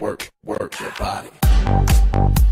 work, work your body.